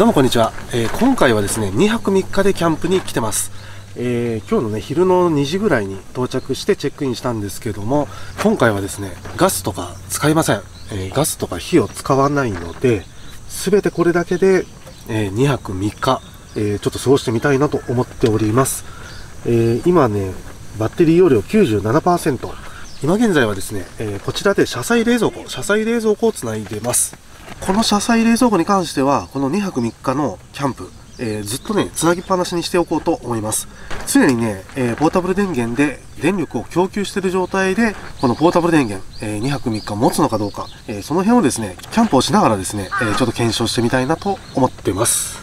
どうもこんにちは、えー今回はですね2泊3日でキャンプに来てます、えー今日のね昼の2時ぐらいに到着してチェックインしたんですけども今回はですねガスとか使いません、えーガスとか火を使わないので全てこれだけで、え2泊3日、えちょっと過ごしてみたいなと思っております、え今ねバッテリー容量97%今現在はですね、えこちらで車載冷蔵庫車載冷蔵庫をつないでます。この車載冷蔵庫に関しては、この2泊3日のキャンプ、えーずっとね、つなぎっぱなしにしておこうと思います。常にね、えーポータブル電源で電力を供給している状態で、このポータブル電源、え2泊3日持つのかどうか、えーその辺をですね、キャンプをしながらですね、えーちょっと検証してみたいなと思ってます。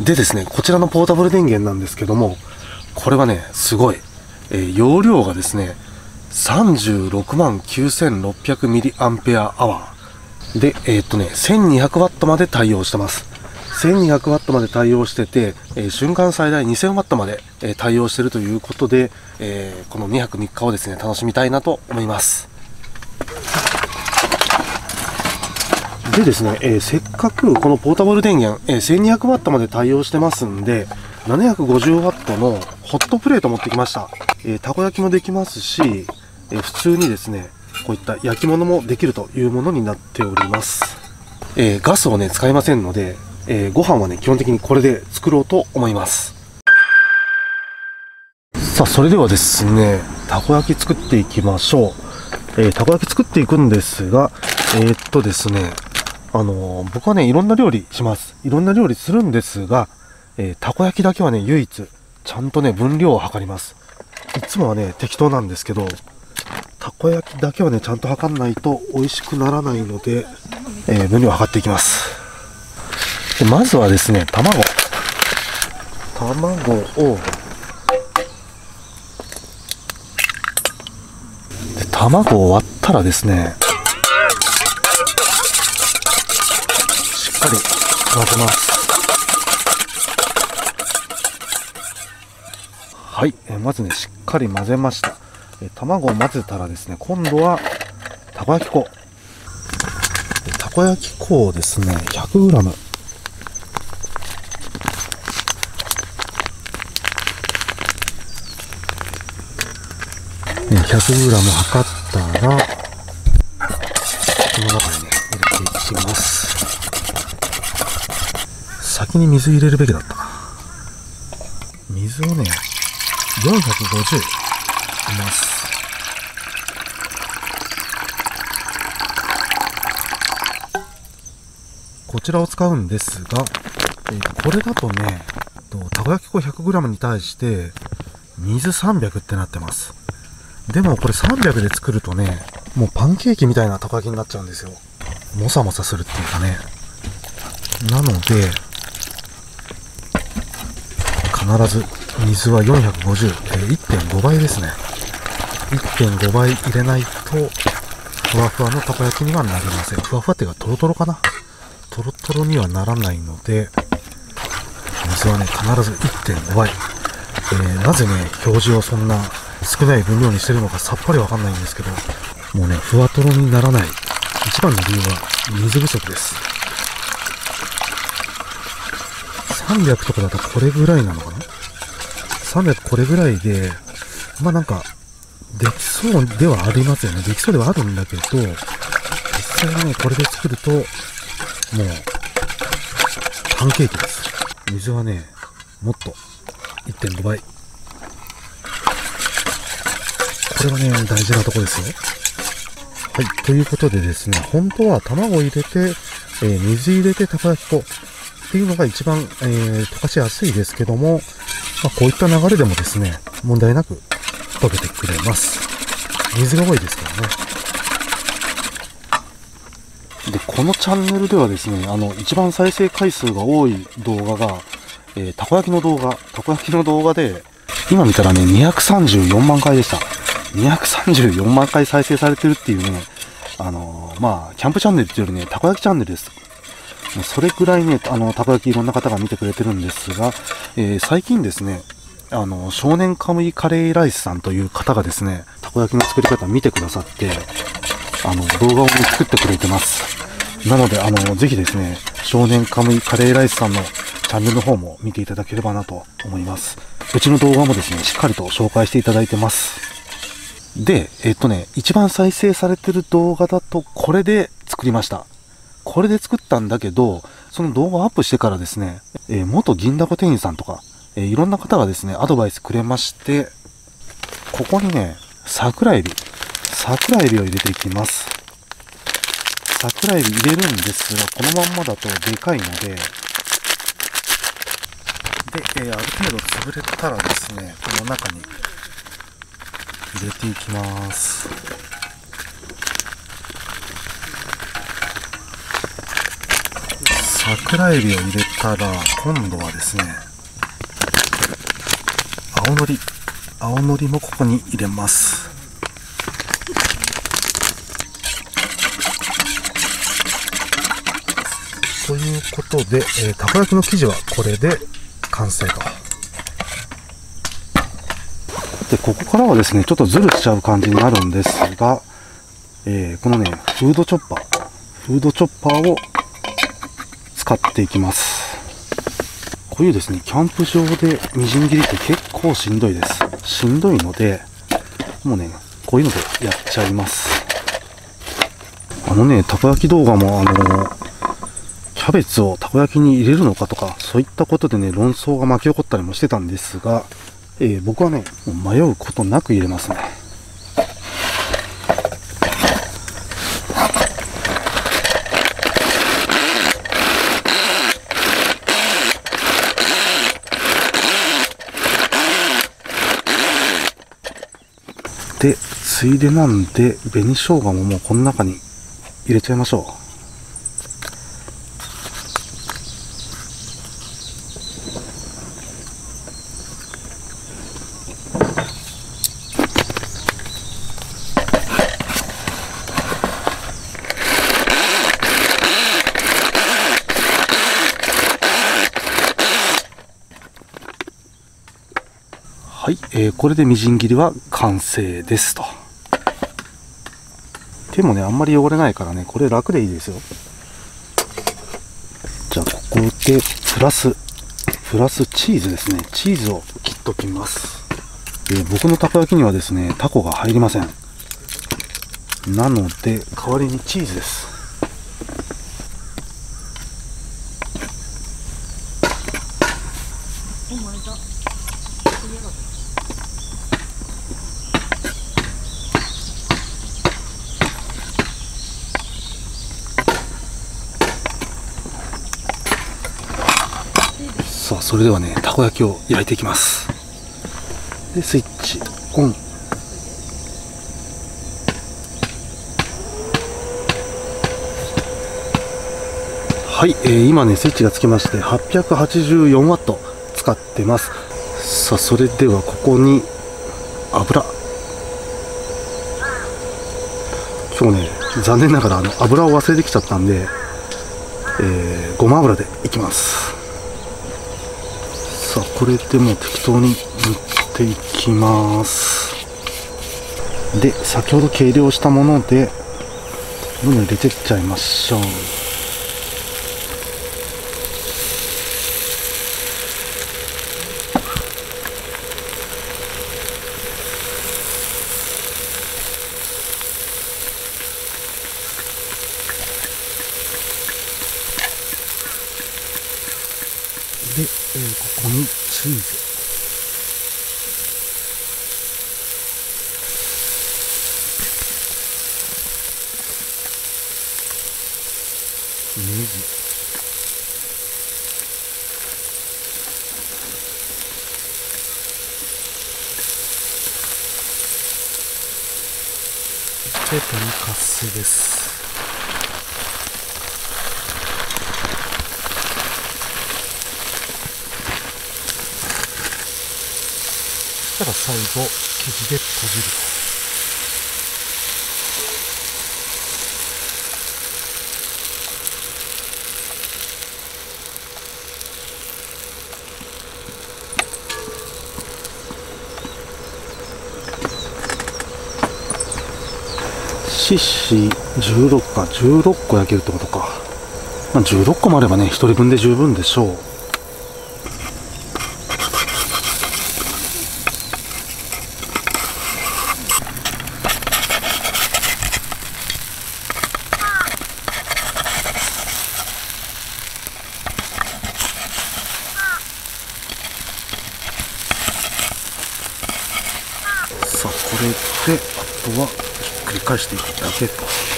でですね、こちらのポータブル電源なんですけども、これはね、すごい。えー容量がですね、36万 9600mAh。で、えーっとね、1200W まで対応してます。1200W まで対応してて、えー瞬間最大 2000W まで、えー対応してるということで、えーこの2泊3日をですね、楽しみたいなと思います。でですね、えーせっかくこのポータブル電源、えー 1200W まで対応してますんで、750W のホットプレート持ってきました。えーたこ焼きもできますし、えー普通にですね、こういった焼き物もできるというものになっております。えーガスをね、使いませんので、えーご飯はね、基本的にこれで作ろうと思います。さあ、それではですね、たこ焼き作っていきましょう。えーたこ焼き作っていくんですが、えーっとですね、あのー僕はね、いろんな料理します。いろんな料理するんですが、えたこ焼きだけはね、唯一、ちゃんとね、分量を測ります。いつもはね、適当なんですけど、たこ焼きだけはね、ちゃんと測んないと美味しくならないので、えー分量を測っていきます。でまずはですね、卵。卵を、卵を割ったらですね、しっかり混ぜます。はい、えまずね、しっかり混ぜました。卵を混ぜたらですね、今度は、たこ焼き粉。たこ焼き粉をですね、100g。ね 100g 測ったら、この中にね、入れていきます。先に水入れるべきだった。水をね、450ます。こちらを使うんですが、えーこれだとね、とたこ焼き粉 100g に対して水300ってなってます。でもこれ300で作るとね、もうパンケーキみたいなたこ焼きになっちゃうんですよ。もさもさするっていうかね。なので、必ず水は450、えー1.5倍ですね。1.5倍入れないと、ふわふわのたこ焼きにはなりません。ふわふわっていうか、トロトロかな？トロトロにはならないので、水はね、必ず1.5倍。えーなぜね、表示をそんな少ない分量にしてるのかさっぱりわかんないんですけど、もうね、ふわとろにならない。一番の理由は水不足です。300とかだとこれぐらいなのかな ?300 これぐらいで、まあなんか、できそうではありますよね。できそうではあるんだけど、実際ね、これで作ると、もう、パンケーキです。水はね、もっと、1.5倍。これはね、大事なとこですよ。はい。ということでですね、本当は卵を入れて、えー水入れてたこ焼き粉っていうのが一番、えー溶かしやすいですけども、まあ、こういった流れでもですね、問題なく溶けてくれます。水が多いですからね。で、このチャンネルではですね、あの、一番再生回数が多い動画が、えーたこ焼きの動画、たこ焼きの動画で、今見たらね、234万回でした。234万回再生されてるっていうね、あのーまあ、キャンプチャンネルっていうよりね、たこ焼きチャンネルです。それくらいね、あの、たこ焼きいろんな方が見てくれてるんですが、えー最近ですね、あの、少年カムイカレーライスさんという方がですね、たこ焼きの作り方見てくださって、あの、動画を作ってくれてます。なので、あの、ぜひですね、少年カムイカレーライスさんのチャンネルの方も見ていただければなと思います。うちの動画もですね、しっかりと紹介していただいてます。で、えっとね、一番再生されてる動画だと、これで作りました。これで作ったんだけど、その動画をアップしてからですね、えー、元銀だこ店員さんとか、えー、いろんな方がですね、アドバイスくれまして、ここにね、桜エビ、桜エビを入れていきます。桜エビ入れるんですが、このまんまだとでかいので、で、えー、ある程度潰れたらですね、この中に入れていきます。桜エビを入れたら、今度はですね、青のり、青のりもここに入れます。ということで、えー、たこ焼きの生地はこれで完成と。で、ここからはですね、ちょっとズルしちゃう感じになるんですが、えー、このね、フードチョッパー、フードチョッパーを使っていきます。こういうですね、キャンプ場でみじん切りって結構しんどいです。しんどいので、もうね、こういうのでやっちゃいます。あのね、たこ焼き動画もあの、キャベツをたこ焼きに入れるのかとか、そういったことでね、論争が巻き起こったりもしてたんですが、えー、僕はね、迷うことなく入れますね。で、ついでなんで、紅生姜ももうこの中に入れちゃいましょう。はい、えー、これでみじん切りは完成ですと。手もね、あんまり汚れないからね、これ楽でいいですよ。じゃあ、ここで、プラス、プラスチーズですね。チーズを切っときます。えー、僕のたこ焼きにはですね、タコが入りません。なので、代わりにチーズです。れではねたこ焼きを焼いていきます。でスイッチオン。はい、えー、今ねスイッチがつきまして884ワット使ってます。さあそれではここに油。今日ね残念ながらあの油を忘れてきちゃったんで、えー、ごま油でいきます。さあこれでもう適当に塗っていきます。で先ほど計量したものでどんどん入れていっちゃいましょうで、えー、ここにチーズ。ネギ。で、とんかつです。したら最後生地で閉じる。シッシ16か。16個焼けるってことか。まあ、16個もあればね1人分で十分でしょうさあこれであとはひっくり返していくだけと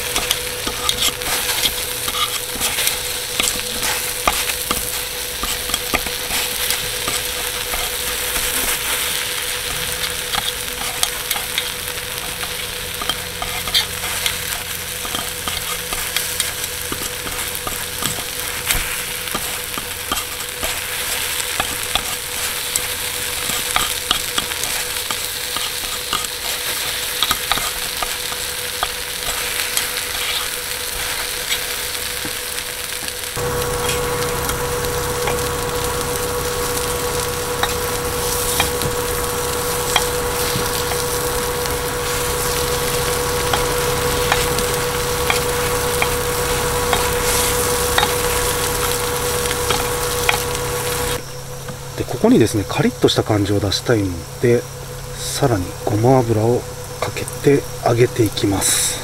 でここにですねカリッとした感じを出したいのでさらにごま油をかけて揚げていきます。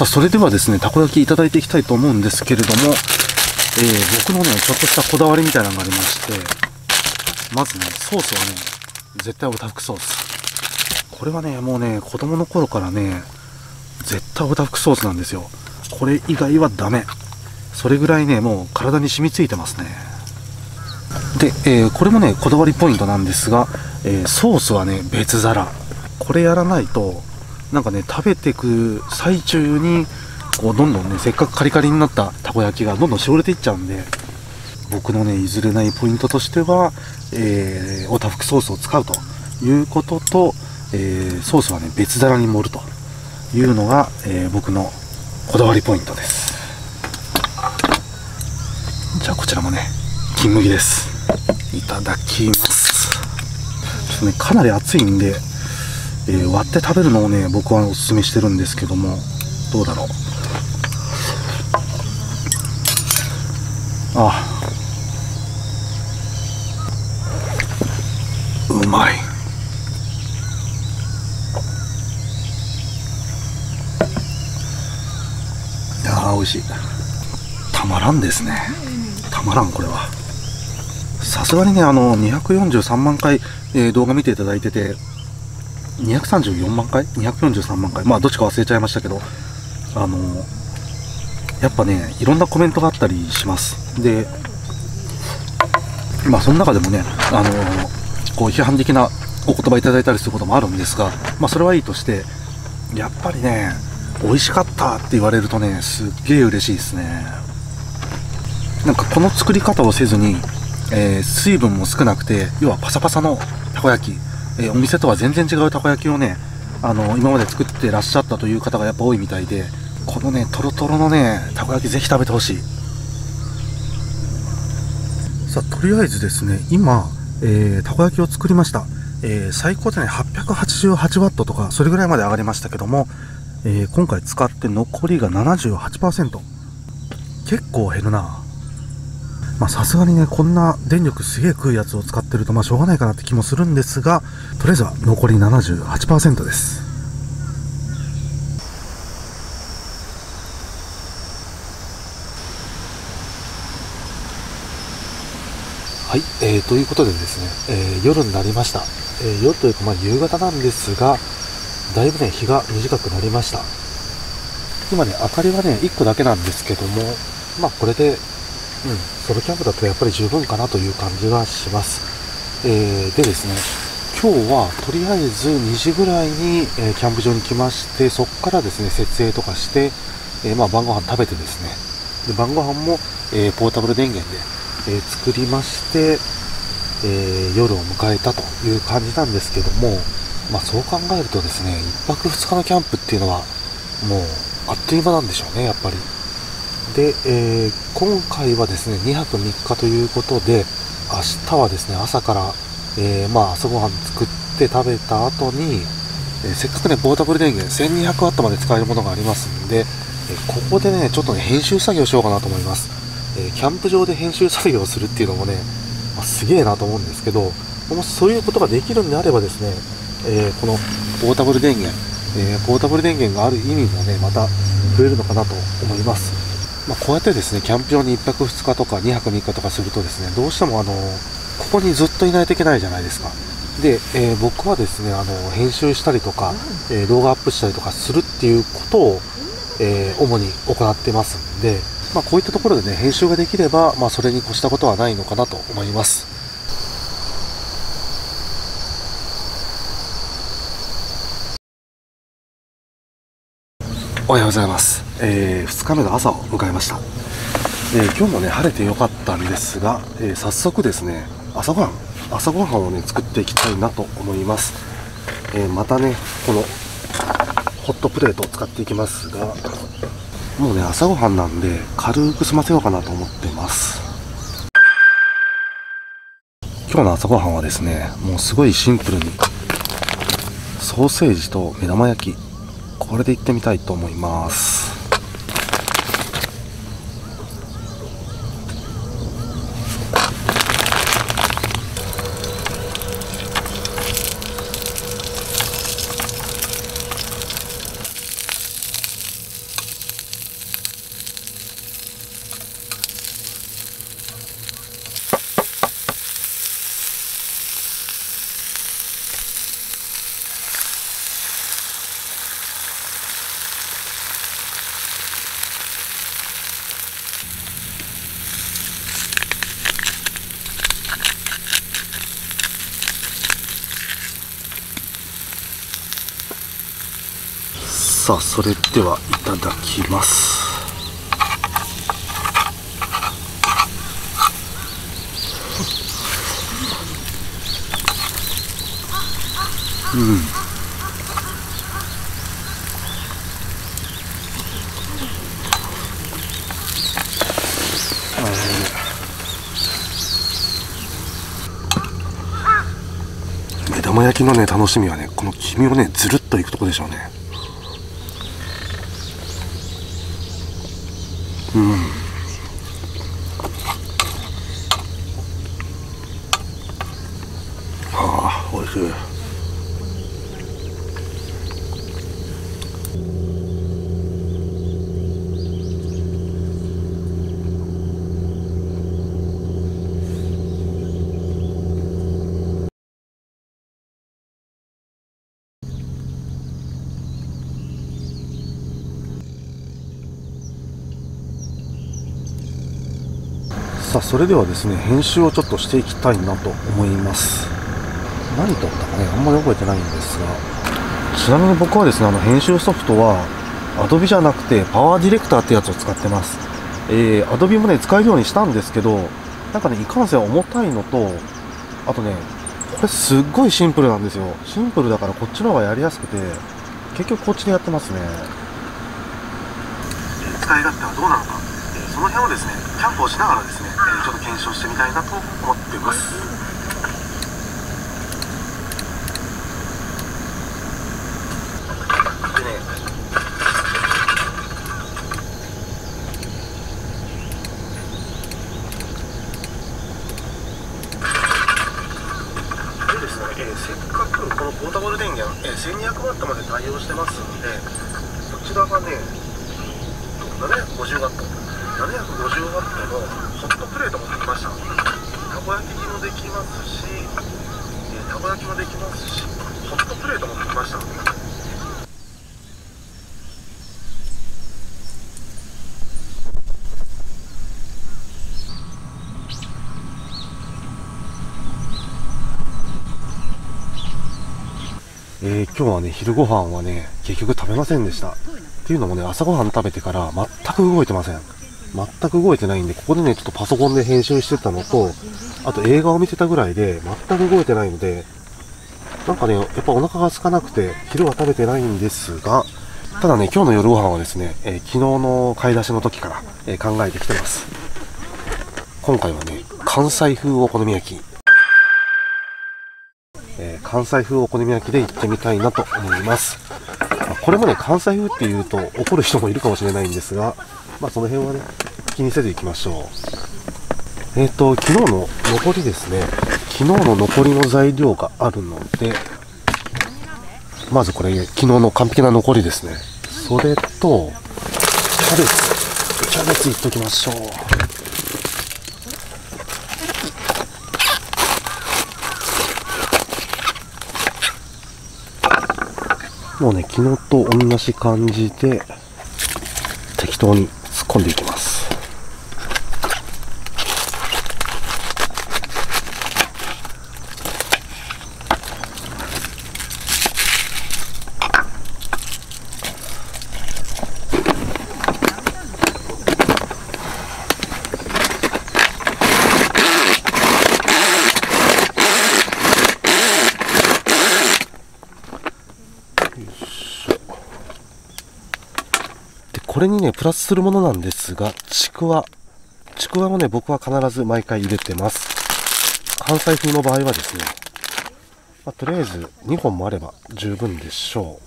さあそれではですねたこ焼きいただいていきたいと思うんですけれども、えー僕のねちょっとしたこだわりみたいなのがありましてまずねソースはね絶対オタフクソース。これはねもうね子供の頃からね絶対オタフクソースなんですよ。これ以外はダメ。それぐらいねもう体に染みついてますね。で、えーこれもねこだわりポイントなんですが、えーソースはね別皿。これやらないとなんかね食べてく最中にこうどんどんねせっかくカリカリになったたこ焼きがどんどんしおれていっちゃうんで僕のね譲れないポイントとしては、えー、おたふくソースを使うということと、えーソースはね別皿に盛るというのが、えー僕のこだわりポイントです。じゃあこちらもね金麦です。いただきます。ちょっとねかなり熱いんでえー割って食べるのをね僕はおすすめしてるんですけどもどうだろう。あ。うまい。いやー美味しい。たまらんですね。たまらんこれは。さすがにねあの243万回、えー動画見ていただいてて234万回 ?243 万回？まあどっちか忘れちゃいましたけど。あのやっぱねいろんなコメントがあったりします。でまあその中でもねあのこう批判的なお言葉いただいたりすることもあるんですがまあそれはいいとしてやっぱりね美味しかったって言われるとねすっげえ嬉しいですね。なんかこの作り方をせずに、えー水分も少なくて要はパサパサのたこ焼き、えーお店とは全然違うたこ焼きをねあの今まで作ってらっしゃったという方がやっぱ多いみたいでこのねトロトロのねたこ焼きぜひ食べてほしい。さあとりあえずですね今、えーたこ焼きを作りました、えー最高でね888ワットとかそれぐらいまで上がりましたけども、えー今回使って残りが78%結構減るなまあさすがにねこんな電力すげえ食うやつを使ってるとまあしょうがないかなって気もするんですがとりあえずは残り78%です。はい、えーということでですね、えー夜になりました、えー夜というかまあ夕方なんですがだいぶね日が短くなりました。今ね明かりはね1個だけなんですけどもまあこれでうん。ソロキャンプだとやっぱり十分かなという感じがします、えーでですね今日はとりあえず2時ぐらいに、えーキャンプ場に来ましてそこからですね設営とかして、えーまあ晩ご飯食べてですね。で晩ご飯も、え、ポータブル電源で、え、作りまして、え夜を迎えたという感じなんですけども、まあ、そう考えるとですね、1泊2日のキャンプっていうのは、もう、あっという間なんでしょうね、やっぱり。で、え今回はですね、2泊3日ということで、明日はですね、朝から、えまあ、朝ごはん作って食べた後に、えせっかくね、ポータブル電源 1200W まで使えるものがありますんで、えここでね、ちょっとね、編集作業しようかなと思います。えキャンプ場で編集作業をするっていうのもね、まあ、すげえなと思うんですけど、もしそういうことができるんであればですね、え、このポータブル電源、え、ポータブル電源がある意味もね、また増えるのかなと思います。まあ、こうやってですね、キャンプ場に1泊2日とか2泊3日とかするとですね、どうしてもあの、ここにずっといないといけないじゃないですか。で、えー、僕はですね、あの、編集したりとか、え動画アップしたりとかするっていうことを、え主に行ってますんで、まあ、こういったところでね、編集ができれば、まあ、それに越したことはないのかなと思います。おはようございます。えー、2日目の朝を迎えました。えー、今日もね、晴れてよかったんですが、えー、早速ですね、朝ごはん、朝ごはんをね、作っていきたいなと思います。えまたね、このホットプレートを使っていきますが、もうね、朝ごはんなんで、軽く済ませようかなと思ってます。今日の朝ごはんはですね、もうすごいシンプルに、ソーセージと目玉焼き、これで行ってみたいと思いますさあそれではいただきます。うん。目玉焼きのね楽しみはねこの黄身をねずるっといくとこでしょうね。さあそれではですね編集をちょっとしていきたいなと思います。何撮ったかねあんまり覚えてないんですが。ちなみに僕はですねあの編集ソフトは Adobe じゃなくてパワーディレクターってやつを使ってます。えー、Adobe もね使えるようにしたんですけどなんかねいかんせん重たいのとあとねこれすっごいシンプルなんですよ。シンプルだからこっちの方がやりやすくて結局こっちでやってますね。使い勝手はどうなのか、その辺をですねキャンプをしながらですねちょっと検証してみたいなと思ってます。でねでですね、せっかくこのポータブル電源、えー、1200W まで対応してますんでこちらがね 750W 750ワットのホットプレート持ってきましたたこ焼きもできますし、えたこ焼きもできますしホットプレート持ってきましたえー、今日はね、昼ご飯はね、結局食べませんでした。っていうのもね、朝ごはん食べてから全く動いてません。全く動いてないんで、ここでね、ちょっとパソコンで編集してたのと、あと映画を見てたぐらいで、全く動いてないので、なんかね、やっぱお腹が空かなくて、昼は食べてないんですが、ただね、今日の夜ご飯はですね、えー、昨日の買い出しの時から、えー、考えてきてます。今回はね、関西風お好み焼き。えー、関西風お好み焼きで行ってみたいなと思います。これもね、関西風って言うと怒る人もいるかもしれないんですが、まあその辺はね、気にせず行きましょう。えっ、ー、と、昨日の残りですね、昨日の残りの材料があるので、まずこれ、昨日の完璧な残りですね。それと、キャベツ。キャベツいっときましょう。もうね、昨日と同じ感じで、適当に込んでいきます。これにね、プラスするものなんですが、ちくわ。ちくわもね、僕は必ず毎回入れてます。関西風の場合はですね、まあ、とりあえず2本もあれば十分でしょ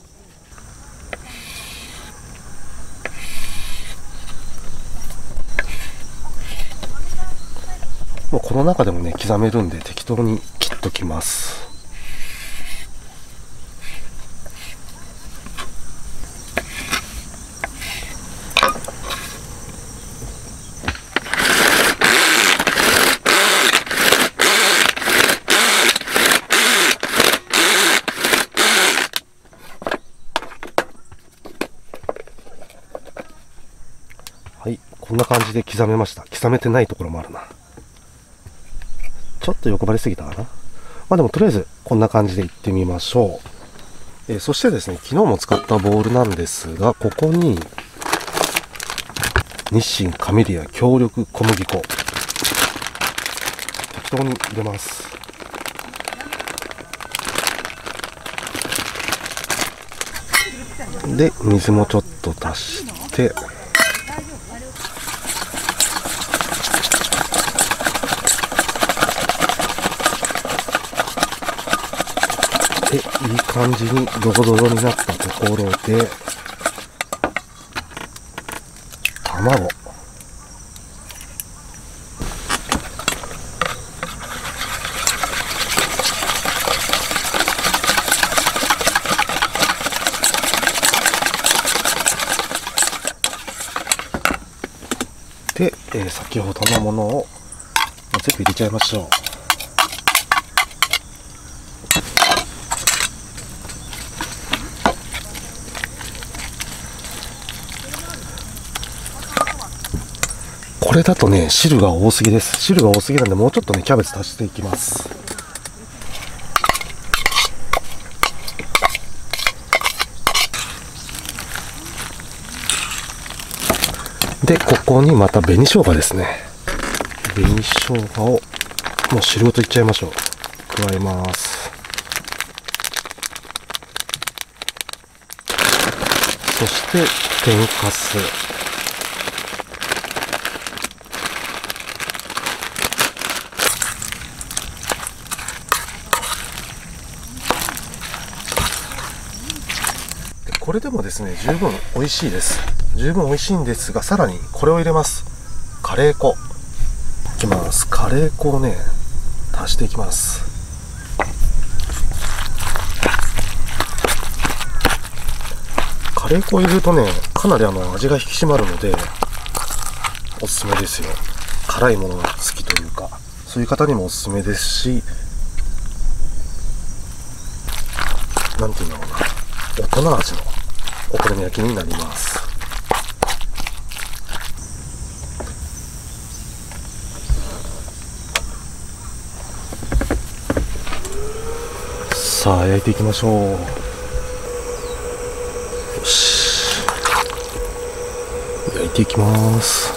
う。もうこの中でもね、刻めるんで適当に切っときます。で刻めました。刻めてないところもあるな。ちょっと欲張りすぎたかな。まあでもとりあえずこんな感じでいってみましょう。えー、そしてですね、昨日も使ったボールなんですが、ここに日清カメリア強力小麦粉。適当に入れます。で、水もちょっと足して、で、いい感じにドロドロになったところで、卵。で、えー、先ほどのものを全部入れちゃいましょう。これだとね、汁が多すぎです。汁が多すぎなんで、もうちょっとね、キャベツ足していきます。で、ここにまた紅生姜ですね。紅生姜を、もう汁ごといっちゃいましょう。加えます。そして、天かす。これでもですね、十分美味しいです。十分美味しいんですが、さらにこれを入れます。カレー粉。いきます。カレー粉をね、足していきます。カレー粉を入れるとね、かなりあの味が引き締まるので、おすすめですよ。辛いものが好きというか、そういう方にもおすすめですし、なんていうんだろうな、大人味のお好み焼きになります。さあ焼いていきましょう。よし。焼いていきます。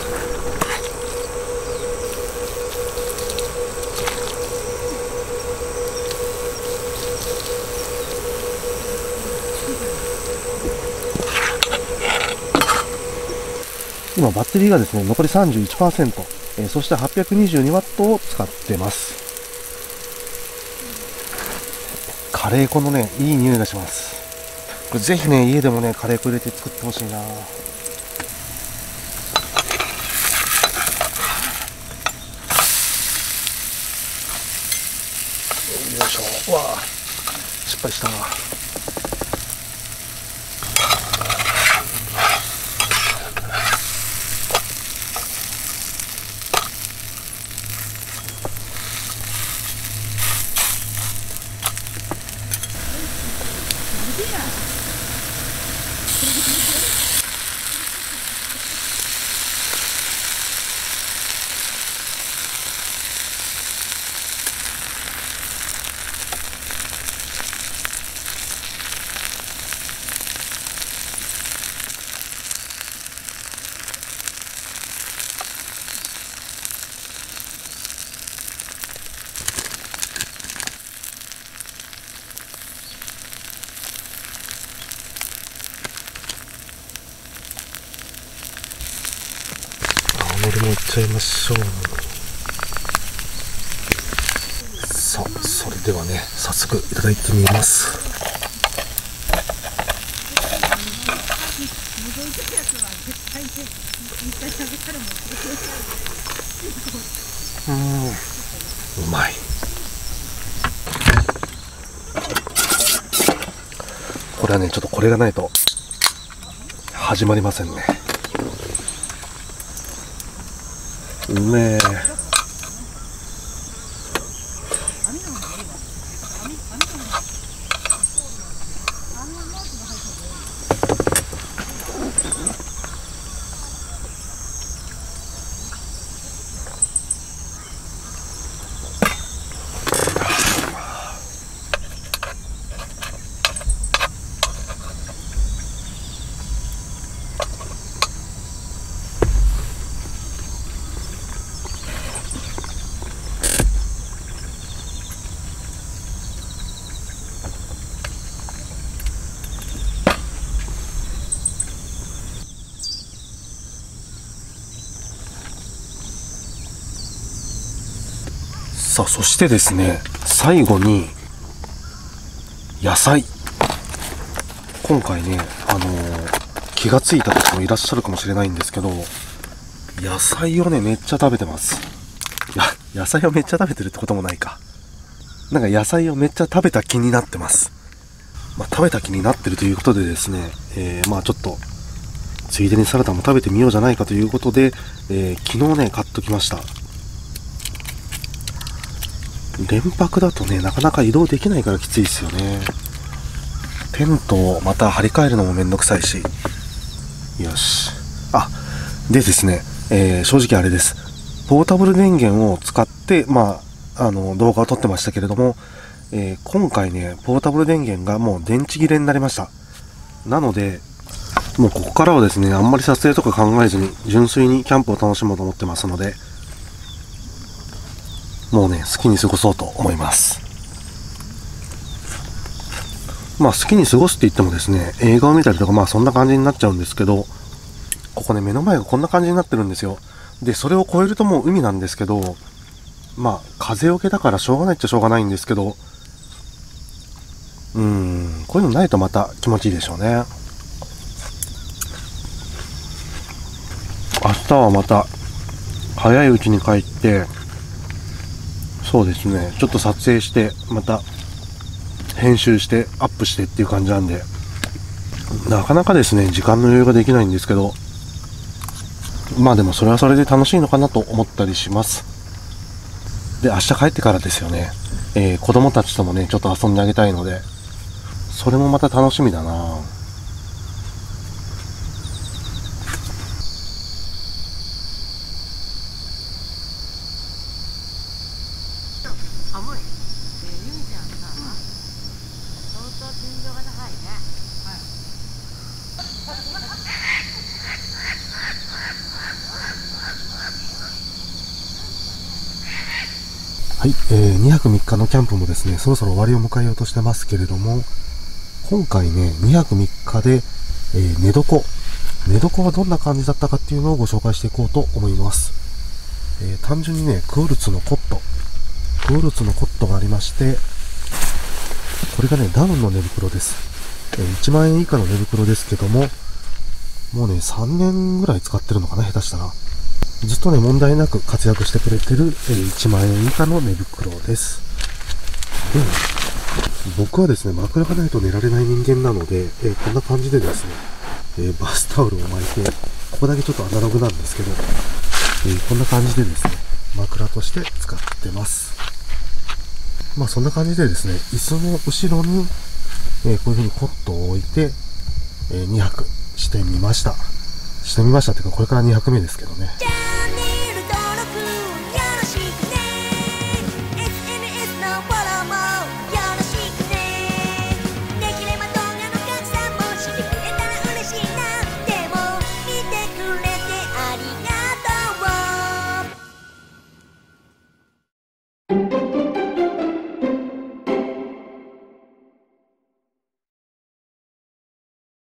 今バッテリーがですね、残り31%、えー、そして 822W を使ってます。カレー粉のね、いい匂いがします。これぜひね、家でもね、カレー粉入れて作ってほしいなよいしょ。うわ失敗したな。これもいっちゃいましょう。さあそれではね早速いただいてみます。うん。うまい。これはねちょっとこれがないと始まりませんね。うめえさそしてですね最後に野菜。今回ねあのー、気がついた方もいらっしゃるかもしれないんですけど野菜をねめっちゃ食べてます。いや野菜をめっちゃ食べてるってこともないか。なんか野菜をめっちゃ食べた気になってます。まあ、食べた気になってるということでですね、えー、まあちょっとついでにサラダも食べてみようじゃないかということで、えー、昨日ね買っときました。連泊だとね、なかなか移動できないからきついですよね。テントをまた張り替えるのもめんどくさいし。よし。あ、でですね、えー、正直あれです。ポータブル電源を使って、まあ、あの、動画を撮ってましたけれども、えー、今回ね、ポータブル電源がもう電池切れになりました。なので、もうここからはですね、あんまり撮影とか考えずに、純粋にキャンプを楽しもうと思ってますので、もうね、好きに過ごそうと思います。まあ好きに過ごすって言ってもですね、映画を見たりとかまあそんな感じになっちゃうんですけど、ここね、目の前がこんな感じになってるんですよ。で、それを超えるともう海なんですけど、まあ風よけだからしょうがないっちゃしょうがないんですけど、うん、こういうのないとまた気持ちいいでしょうね。明日はまた早いうちに帰って、そうですね。ちょっと撮影してまた編集してアップしてっていう感じなんで。なかなかですね時間の余裕ができないんですけど。まあでもそれはそれで楽しいのかなと思ったりします。で明日帰ってからですよね、えー、子供たちともねちょっと遊んであげたいので。それもまた楽しみだなはい、えー、2泊3日のキャンプもですね、そろそろ終わりを迎えようとしてますけれども、今回ね、2泊3日で、えー、寝床寝床はどんな感じだったかっていうのをご紹介していこうと思います。えー、単純にね、クオルツのコット、クオルツのコットがありまして、これがね、ダウンの寝袋です。えー、1万円以下の寝袋ですけども、もうね、3年ぐらい使ってるのかな、下手したら。ずっとね、問題なく活躍してくれてる、え、1万円以下の寝袋です。で、僕はですね、枕がないと寝られない人間なので、えー、こんな感じでですね、えー、バスタオルを巻いて、ここだけちょっとアナログなんですけど、えー、こんな感じでですね、枕として使ってます。まあそんな感じでですね、椅子の後ろに、えこういう風にコットを置いて、え2泊してみました。してみましたっていうか、これから2泊目ですけどね。